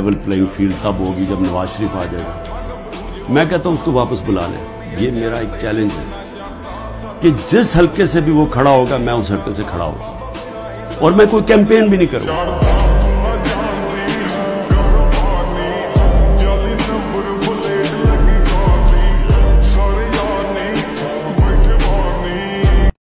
Level playing field तब होगी जब नवाज़ शरीफ आ जाएगा। मैं कहता हूँ, उसको वापस बुला लें। ये मेरा एक चैलेंज है कि जिस हल्के से भी वो खड़ा होगा, मैं उस हल्के से खड़ा होगा। और मैं कोई कैंपेन भी नहीं करूँगा।